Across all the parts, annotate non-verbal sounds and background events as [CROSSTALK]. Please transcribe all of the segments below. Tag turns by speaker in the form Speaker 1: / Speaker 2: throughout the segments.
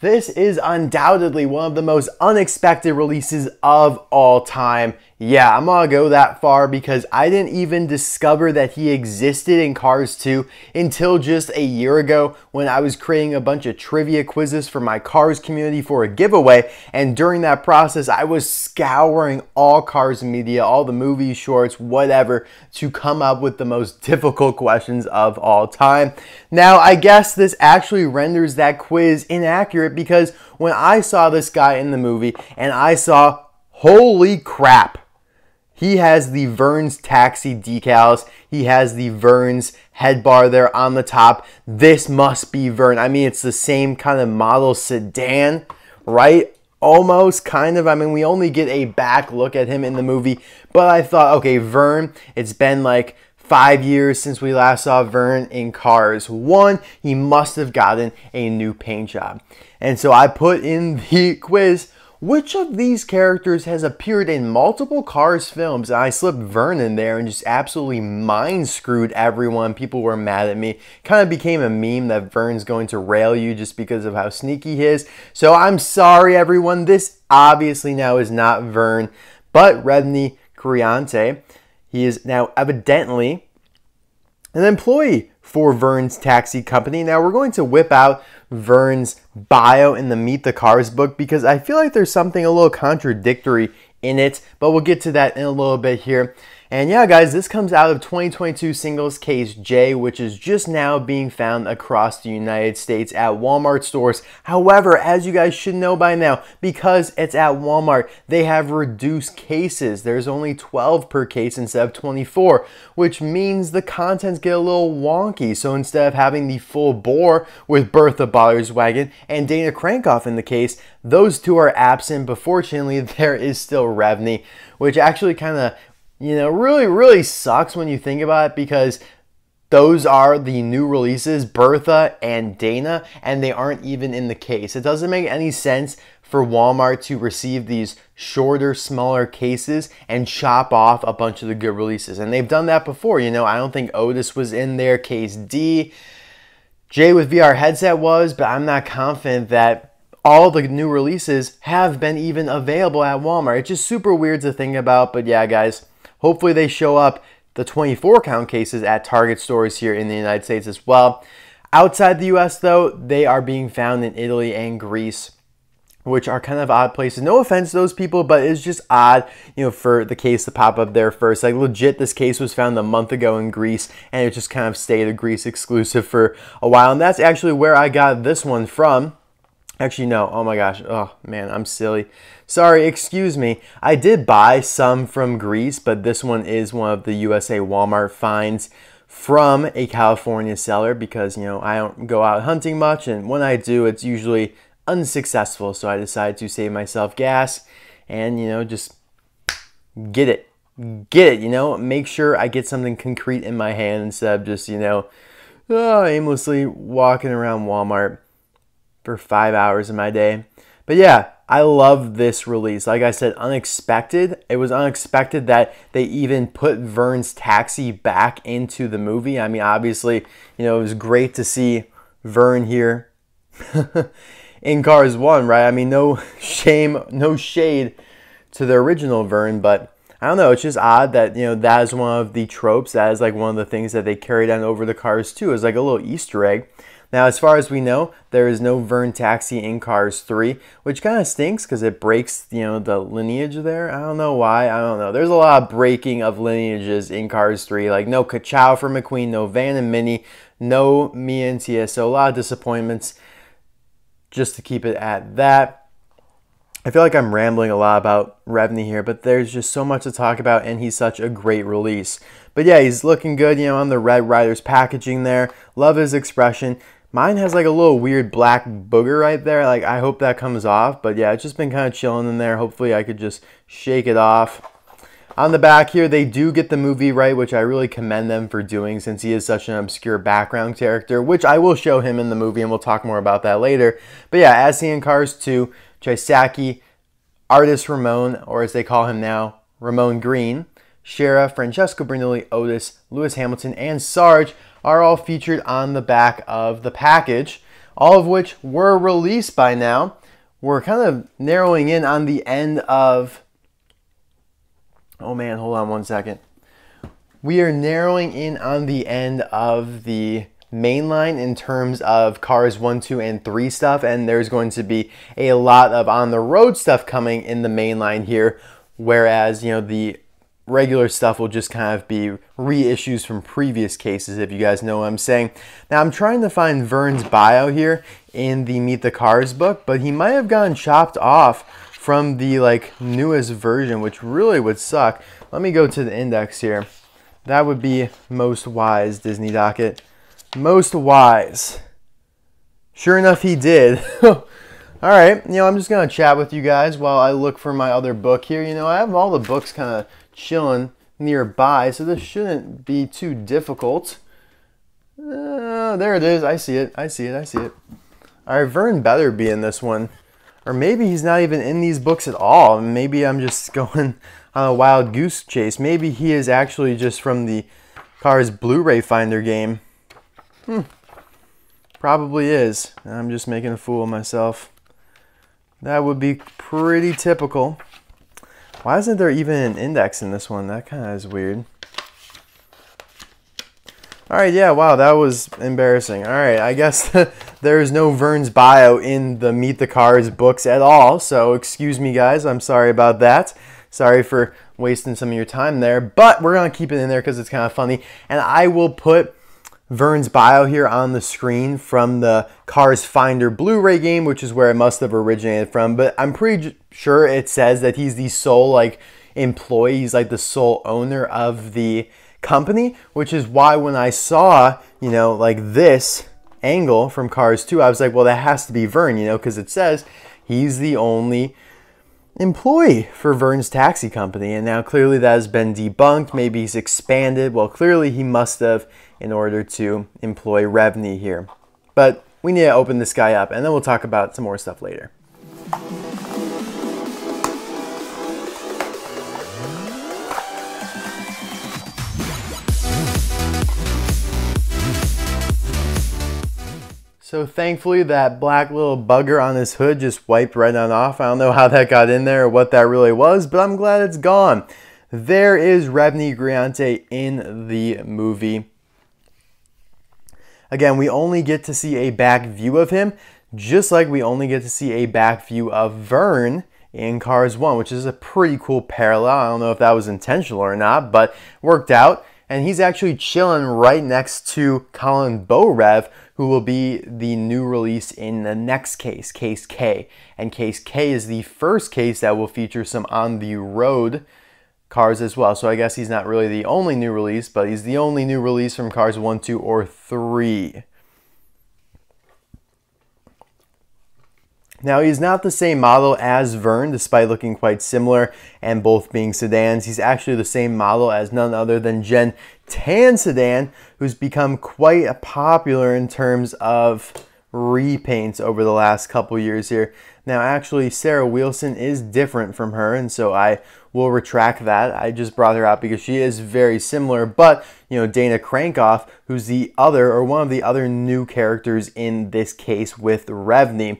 Speaker 1: This is undoubtedly one of the most unexpected releases of all time. Yeah, I'm gonna go that far because I didn't even discover that he existed in Cars 2 until just a year ago when I was creating a bunch of trivia quizzes for my Cars community for a giveaway. And during that process, I was scouring all Cars media, all the movie shorts, whatever, to come up with the most [LAUGHS] difficult questions of all time. Now, I guess this actually renders that quiz inaccurate because when I saw this guy in the movie and I saw, holy crap, he has the Vern's taxi decals. He has the Vern's head bar there on the top. This must be Vern. I mean, it's the same kind of model sedan, right? Almost, kind of. I mean, we only get a back look at him in the movie, but I thought, okay, Vern, it's been like five years since we last saw Vern in Cars 1. He must have gotten a new paint job. And so I put in the [LAUGHS] quiz which of these characters has appeared in multiple Cars films? I slipped Vern in there and just absolutely mind screwed everyone. People were mad at me. Kind of became a meme that Vern's going to rail you just because of how sneaky he is. So I'm sorry, everyone. This obviously now is not Vern, but Revney Criante. He is now evidently an employee for Vern's taxi company. Now we're going to whip out Vern's bio in the Meet the Cars book because I feel like there's something a little contradictory in it, but we'll get to that in a little bit here. And yeah, guys, this comes out of 2022 Singles Case J, which is just now being found across the United States at Walmart stores. However, as you guys should know by now, because it's at Walmart, they have reduced cases. There's only 12 per case instead of 24, which means the contents get a little wonky. So instead of having the full bore with Bertha Wagon and Dana Crankoff in the case, those two are absent, but fortunately, [LAUGHS] there is still Revney, which actually kind of you know, really, really sucks when you think about it because those are the new releases, Bertha and Dana, and they aren't even in the case. It doesn't make any sense for Walmart to receive these shorter, smaller cases and chop off a bunch of the good releases. And they've done that before. You know, I don't think Otis was in there, case D. Jae with VR headset was, but I'm not confident that all the new releases have been even available at Walmart. It's just super weird to think about, but yeah, guys Hopefully they show up the 24 count cases at Target stores here in the United States as well. Outside the US though, they are being found in Italy and Greece which are kind of odd places. No offense to those people, but it's just odd, you know, for the case to pop up there first. Like legit, this case was found a month ago in Greece, and it just kind of stayed a Greece exclusive for a while. And that's actually where I got this one from. Actually, no. Oh my gosh. Oh man, I'm silly. Sorry, excuse me. I did buy some from Greece, but this one is one of the USA Walmart finds from a California seller because, you know, I don't go out hunting much, and when I do, it's usually unsuccessful. So I decided to save myself gas and, you know, just get it. Get it, you know, make sure I get something concrete in my hand instead of just, you know, oh, aimlessly walking around Walmart for five hours of my day. But yeah, I love this release. Like I said, unexpected. It was unexpected that they even put Vern's taxi back into the movie. I mean, obviously, you know, it was great to see Vern here [LAUGHS] in Cars 1, right? I mean, no [LAUGHS] shame, no shade to the original Vern, but I don't know. It's just odd that, you know, that is one of the tropes. That is like one of the things that they carried on over the Cars 2. It's like a little Easter egg. Now, as far as we know, there is no Vern Taxi in Cars 3, which kind of stinks because it breaks, you know, the lineage there. I don't know why. I don't know. There's a lot of breaking of lineages in Cars 3. Like, no Kachow for McQueen, no Van and Minnie, no Mia and Tia. So, a lot of disappointments just to keep it at that. I feel like I'm rambling a lot about Revney here, but there's just so much to talk about, and he's such a great release. But yeah, he's looking good, you know, on the Red Riders packaging there. Love his expression. Mine has like a little weird black booger right there. Like I hope that comes off. But yeah, it's just been kind of chilling in there. Hopefully I could just shake it off. On the back here, they do get the movie right, which I really commend them for doing since he is such an obscure background character, which I will show him in the movie and we'll talk more about that later. But yeah, as he in Cars 2, Chisaki, Artist Ramone, or as they call him now, Ramone Green, Shara, Francesco Bernoulli, Otis, Lewis Hamilton, and Sarge are all featured on the back of the package. all of which were released by now. We're kind of narrowing in on the end of. Oh man, hold on one second. We are narrowing in on the end of the mainline in terms of cars 1, 2, and 3 stuff, and there's going to be a lot of on the road stuff coming in the mainline here, whereas, you know, the regular stuff will just kind of be reissues from previous cases, if you guys know what I'm saying. Now, I'm trying to find Vern's bio here in the Meet the Cars book, but he might have gotten chopped off from the like newest version, which really would suck. Let me go to the index here. That would be most wise, Disney Docket. Most wise. Sure enough, he did. [LAUGHS] All right, you know, I'm just going to chat with you guys while I look for my other book here. You know, I have all the books kind of chilling nearby, so this shouldn't be too difficult. Uh, there it is. I see it. I see it. I see it. All right, Vern better be in this one. Or maybe he's not even in these books at all. Maybe I'm just [LAUGHS] going on a wild goose chase. Maybe he is actually just from the Cars Blu-ray Finder game. Hmm. Probably is. I'm just making a fool of myself. That would be pretty typical. Why isn't there even an index in this one? That kind of is weird. All right, yeah, wow, that was embarrassing. All right, I guess [LAUGHS] there's no Vern's bio in the Meet the Cars books at all. So excuse me, guys. I'm sorry about that. Sorry for wasting some of your time there, but we're going to keep it in there because it's kind of funny. And I will put Vern's bio here on the screen from the Cars Finder Blu-ray game, which is where it must have originated from. But I'm pretty sure it says that he's the sole like employee, he's like the sole owner of the company, which is why when I saw, you know, like this angle from Cars 2, I was like, well, that has to be Vern, you know, because it says he's the only employee for Vern's taxi company. And now clearly that has been debunked. Maybe he's expanded. Well, clearly he must have in order to employ Revney here. But we need to open this guy up and then we'll talk about some more stuff later. So thankfully that black little bugger on his hood just wiped right on off. I don't know how that got in there or what that really was, but I'm glad it's gone. There is Revney Griante in the movie. Again, we only get to see a back view of him, just like we only get to see a back view of Vern in Cars 1, which is a pretty cool parallel. I don't know if that was intentional or not, but worked out. And he's actually chilling right next to Colin Bohrev, who will be the new release in the next case, Case K. And Case K is the first case that will feature some on the road cars as well. So I guess he's not really the only new release, but he's the only new release from Cars 1, 2, or 3. Now, he's not the same model as Vern, despite looking quite similar and both being sedans. He's actually the same model as none other than Jen Tansedan, who's become quite a popular in terms of repaints over the last couple years here. Now, actually, Sarah Wilson is different from her, and so I will retract that. I just brought her out because she is very similar, but, you know, Dana Crankoff, who's the other, or one of the other new characters in this case with Revney,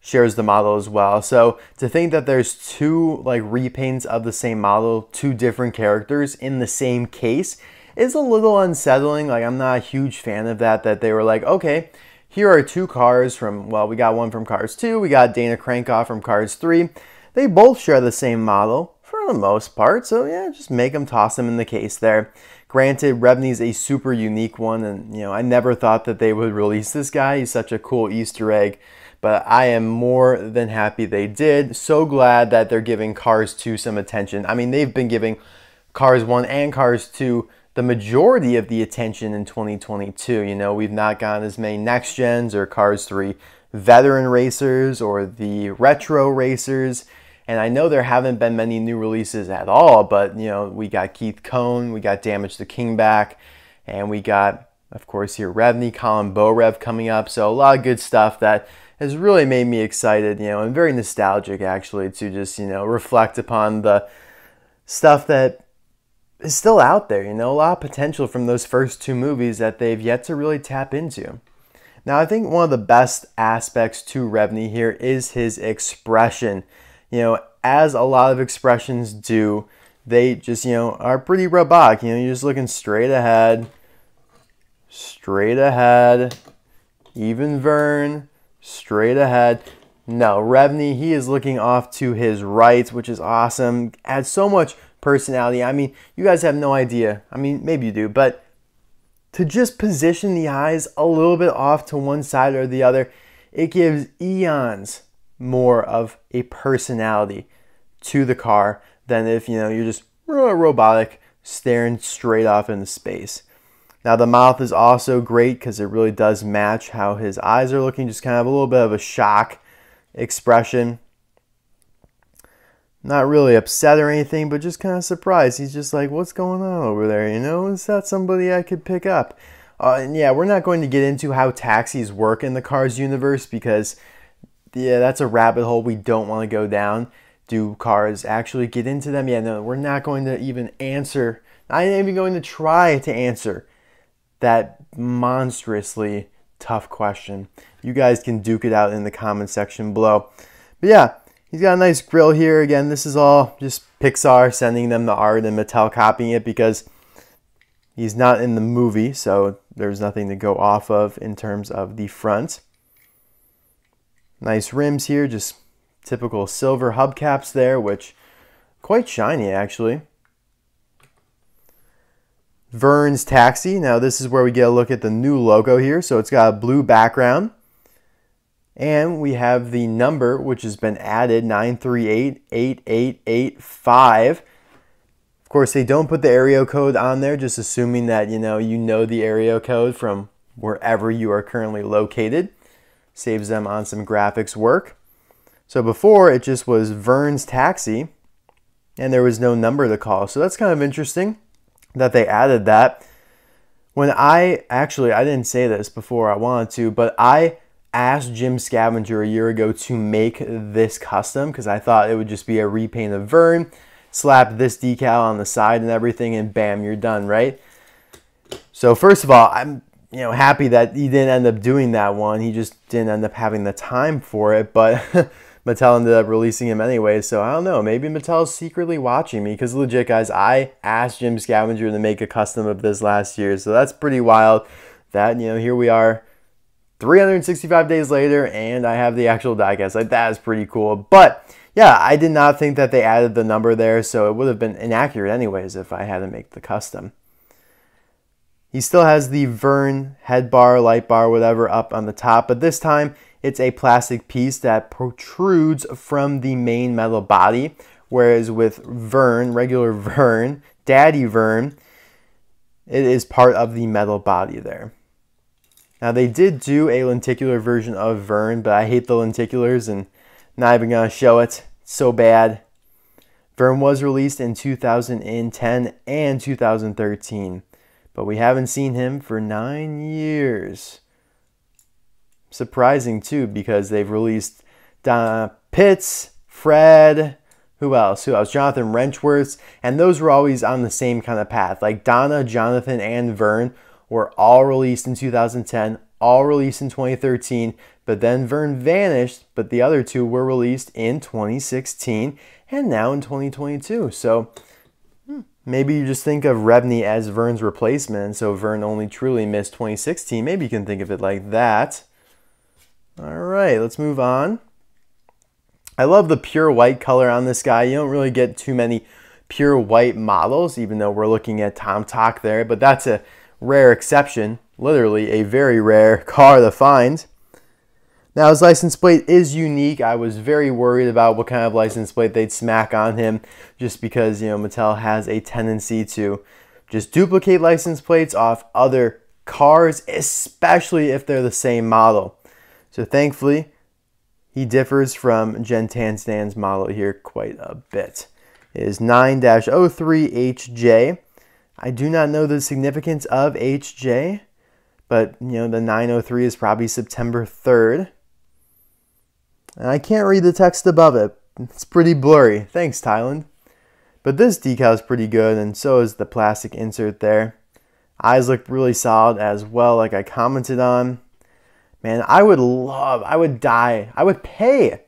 Speaker 1: shares the model as well. So to think that there's two like repaints of the same model, two different characters in the same case is a little unsettling. Like I'm not a huge fan of that, that they were like, okay, here are two cars from, well, we got one from Cars 2, we got Dana Crankoff from Cars 3. They both share the same model for the most part, so yeah, just make them toss them in the case there. Granted, Revney's a super unique one, and you know, I never thought that they would release this guy. He's such a cool Easter egg but I am more than happy they did. So glad that they're giving Cars 2 some attention. I mean, they've been giving Cars 1 and Cars 2 the majority of the attention in 2022. You know, we've not gotten as many next gens or Cars 3 veteran racers or the retro racers. And I know there haven't been many new releases at all, but you know, we got Keith Kone, we got Damage the King back, and we got, of course, here Revney, Colin Bohrev coming up. So a lot of good stuff that has really made me excited, you know, and very nostalgic actually to just, you know, reflect upon the stuff that is still out there, you know, a lot of potential from those first two movies that they've yet to really tap into. Now, I think one of the best aspects to Revney here is his expression. You know, as a lot of expressions do, they just, you know, are pretty robotic. You know, you're just looking straight ahead, straight ahead, even Vern, straight ahead. No, Revney, he is looking off to his right, which is awesome. Adds so much personality. I mean, you guys have no idea. I mean, maybe you do, but to just position the eyes a little bit off to one side or the other, it gives eons more of a personality to the car than if you know you're just robotic staring straight off into space. Now the mouth is also great because it really does match how his eyes are looking, just kind of a little bit of a shock expression. Not really upset or anything, but just kind of surprised. He's just like, what's going on over there? You know, is that somebody I could pick up? Uh, and yeah, we're not going to get into how taxis work in the Cars universe because, yeah, that's a rabbit hole we don't want to go down. Do cars actually get into them? Yeah, no, we're not going to even answer, I'm not even going to try to answer that monstrously tough question. You guys can duke it out in the comment section below. But yeah, he's got a nice grill here. Again, this is all just Pixar sending them the art and Mattel copying it because he's not in the movie, so there's nothing to go off of in terms of the front. Nice rims here, just typical silver hubcaps there, which quite shiny actually. Vern's Taxi. Now this is where we get a look at the new logo here. So it's got a blue background. And we have the number, which has been added, 9388885. Of course, they don't put the area code on there, just assuming that, you know, you know the area code from wherever you are currently located. Saves them on some graphics work. So before, it just was Vern's Taxi, and there was no number to call. So that's kind of interesting that they added that. When I actually, I didn't say this before I wanted to, but I asked Jim Scavenger a year ago to make this custom because I thought it would just be a repaint of Vern, slap this decal on the side and everything, and bam, you're done, right? So first of all, I'm you know happy that he didn't end up doing that one. He just didn't end up having the time for it, but [LAUGHS] Mattel ended up releasing him anyway. So I don't know. Maybe Mattel's secretly watching me because legit, guys, I asked Jim Scavenger to make a custom of this last year. So that's pretty wild that, you know, here we are 365 days later and I have the actual diecast. Like that is pretty cool. But yeah, I did not think that they added the number there. So it would have been inaccurate anyways if I had to make the custom. He still has the Vern head bar, light bar, whatever up on the top, but this time it's a plastic piece that protrudes from the main metal body, whereas with Vern, regular [LAUGHS] Vern, Daddy Vern, it is part of the metal body there. Now they did do a lenticular version of Vern, but I hate the lenticulars and not even gonna show it. It's so bad. Vern was released in 2010 and 2013, but we haven't seen him for nine years surprising too because they've released Donna Pits, Fred, who else? Who else? Jonathan Wrenchworth, and those were always on the same kind of path. Like Donna, Jonathan, and Vern were all released in 2010, all released in 2013, but then Vern vanished, but the other two were released in 2016 and now in 2022. So hmm, maybe you just think of Revney as Vern's replacement, so Vern only truly missed 2016. Maybe you can think of it like that. All right, let's move on. I love the pure white color on this guy. You don't really get too many pure white models, even though we're looking at Tom Talk there, but that's a rare exception, literally a very rare [LAUGHS] car to find. Now his license plate is unique. I was very worried about what kind of license plate they'd smack on him just because, you know, Mattel has a tendency to just duplicate license plates off other cars, especially if they're the same model. So thankfully, he differs from Jen Tansedan's model here quite a bit. It is 9-03HJ. I do not know the significance of HJ, but you know the 903 is probably September 3rd. And I can't read the text above it. It's pretty blurry. Thanks, Thailand. But this decal is pretty good, and so is the plastic insert there. Eyes look really solid as well, like I commented on. Man, I would love, I would die, I would pay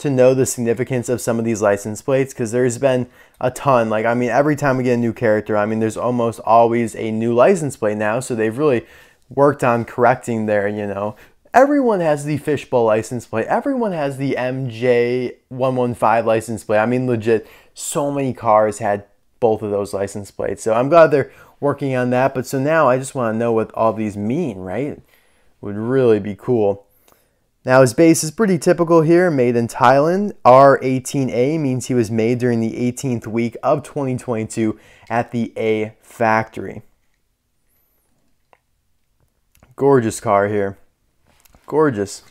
Speaker 1: to know the significance of some of these license plates because there's been a ton. Like, I mean, every time we get a new character, I mean, there's almost always a new license plate now. So they've really worked on correcting their, you know, everyone has the fishbowl license plate. Everyone has the MJ115 license plate. I mean, legit, so many cars had both of those license plates. So I'm glad they're working on that. But so now I just want to know what all these mean, right? Would really be cool. Now his base is pretty typical here, made in Thailand. R18A means he was made during the 18th week of 2022 at the A factory. Gorgeous car here. Gorgeous.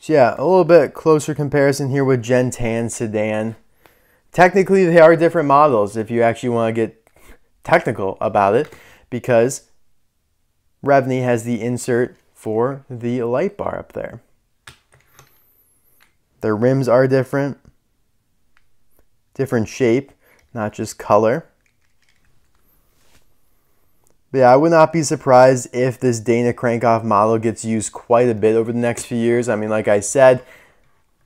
Speaker 1: So yeah, a little bit closer comparison here with Jen Tansedan. Technically, they are different models if you actually want to get technical about it because Revney has the insert for the light bar up there. Their rims are different, different shape, not just color. But yeah, I would not be surprised if this Dana Crankoff model gets used quite a bit over the next few years. I mean, like I said,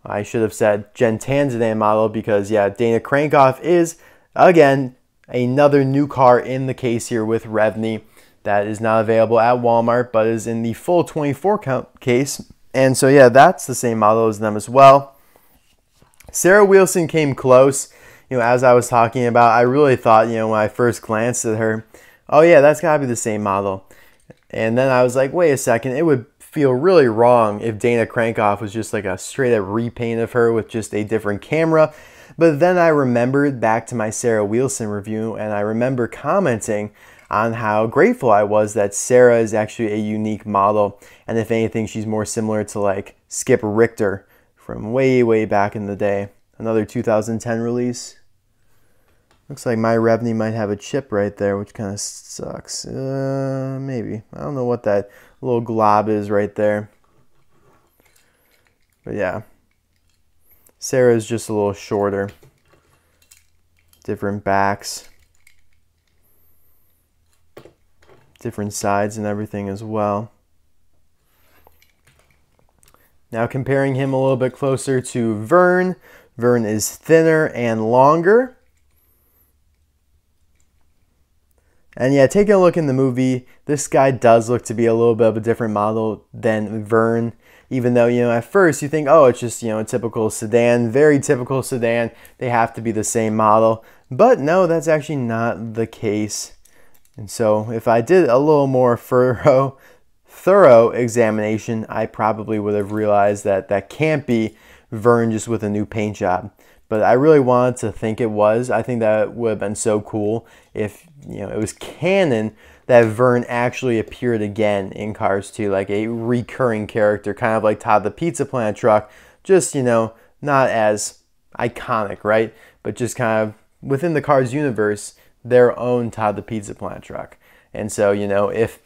Speaker 1: I should have said Jen Tansedan model because, yeah, Dana Crankoff is, again, another new car in the case here with Revney that is not available at Walmart but is in the full 24 count case. And so, yeah, that's the same model as them as well. Sarah Wilson came close. You know, as I was talking about, I really thought, you know, when I first glanced at her, oh yeah, that's gotta be the same model. And then I was like, wait a second, it would feel really wrong if Dana Crankoff was just like a straight up repaint of her with just a different camera. But then I remembered back to my Sarah Wilson review and I remember commenting on how grateful I was that Sarah is actually a unique model. And if anything, she's more similar to like Skip Richter from way, way back in the day. Another 2010 release. Looks like my Revney might have a chip right there, which kind of sucks. Uh, maybe. I don't know what that little glob is right there. But yeah. Sarah's just a little shorter. Different backs. Different sides and everything as well. Now comparing him a little bit closer to Vern. Vern is thinner and longer. And yeah, taking a look in the movie, this guy does look to be a little bit of a different model than Vern. Even though, you know, at first you think, oh, it's just, you know, a typical sedan, very typical sedan. They have to be the same model. But no, that's actually not the case. And so if I did a little more thorough, thorough examination, I probably would have realized that that can't be Vern just with a new paint job but I really wanted to think it was. I think that would have been so cool if you know it was canon that Vern actually appeared again in Cars 2, like a recurring character, kind of like Todd the Pizza Plant truck, just you know not as iconic, right? But just kind of within the Cars universe, their own Todd the Pizza Plant truck. And so you know if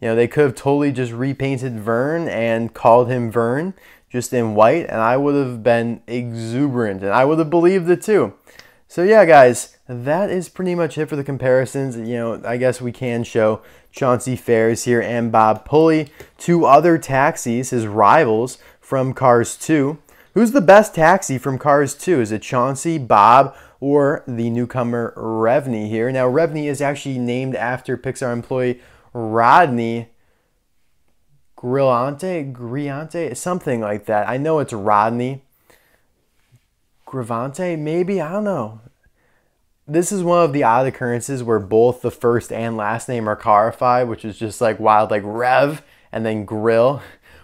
Speaker 1: you know they could have totally just repainted Vern and called him Vern just in white, and I would have been exuberant, and I would have believed it too. So yeah, guys, that is pretty much it for the comparisons. You know, I guess we can show Chauncey Fares here and Bob Pulley, two other taxis, his rivals from Cars 2. Who's the best taxi from Cars 2? Is it Chauncey, Bob, or the newcomer Revney here? Now, Revney is actually named after Pixar employee Rodney Grillante, Griante, something like that. I know it's Rodney. Gravante, maybe? I don't know. This is one of the odd occurrences where both the first and last name are carified, which is just like wild, like Rev and then Grill.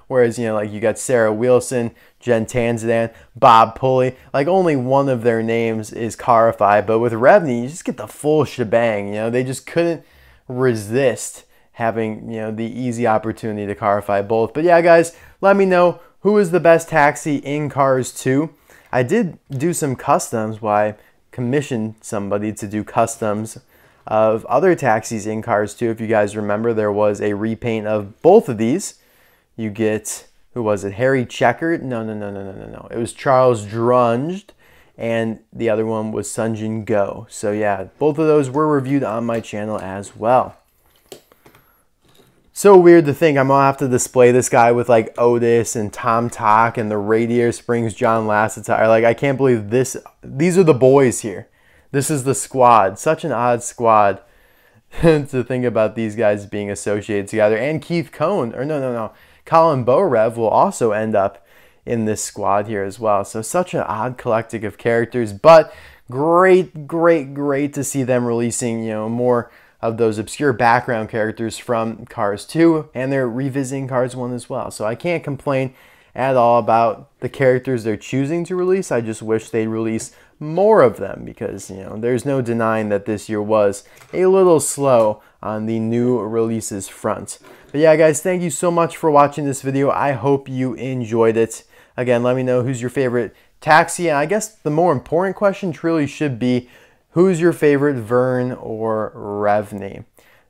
Speaker 1: Whereas, you know, like you got Sarah Wilson, Jen Tansedan, Bob Pulley. Like only one of their names is carified. But with Revney, you just get the full shebang. You know, they just couldn't resist having you know the easy opportunity to carify both. But yeah, guys, let me know who is the best taxi in Cars 2. I did do some customs. Why commissioned somebody to do customs of other taxis in Cars 2. If you guys remember, there was a repaint of both of these. You get who was it? Harry Checkard? No, no, no, no, no, no, no. It was Charles Drunged and the other one was Sunjin Go. So yeah, both of those were reviewed on my channel as well. so weird to think I'm gonna have to display this guy with like Otis and Tom Tock and the Radiator Springs John Lasseter. Like I can't believe this. These are the boys here. This is the squad. Such an odd squad [LAUGHS] to think about these guys being associated together. And Keith Kone, or no, no, no, Colin Bohrev will also end up in this squad here as well. So such an odd collective of characters, but great, great, great to see them releasing, you know, more of those obscure background characters from Cars 2, and they're revisiting Cars 1 as well. So I can't complain at all about the characters they're choosing to release. I just wish they'd release more of them because, you know, there's no denying that this year was a little slow on the new releases front. But yeah, guys, thank you so much for watching this video. I hope you enjoyed it. Again, let me know who's your favorite taxi. And I guess the more important question truly should be Who's your favorite Vern or Revney?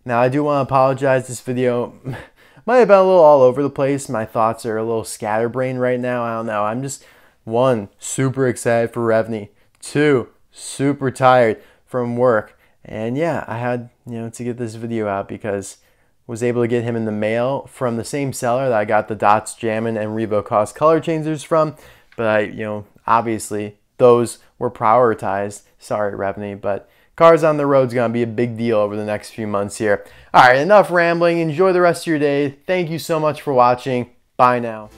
Speaker 1: Now I do want to apologize. This video [LAUGHS] might have been a little all over the place. My thoughts are a little scatterbrained right now. I don't know. I'm just one super excited for Revney. Two super tired from work. And yeah, I had you know to get this video out because was able to get him in the mail from the same seller that I got the Dots Jammin and Revo Cost color changers from. But I, you know, obviously those were prioritized. Sorry, Revney, but cars on the road is going to be a big deal over the next few months here. All right, enough rambling. Enjoy the rest of your day. Thank you so much for watching. Bye now.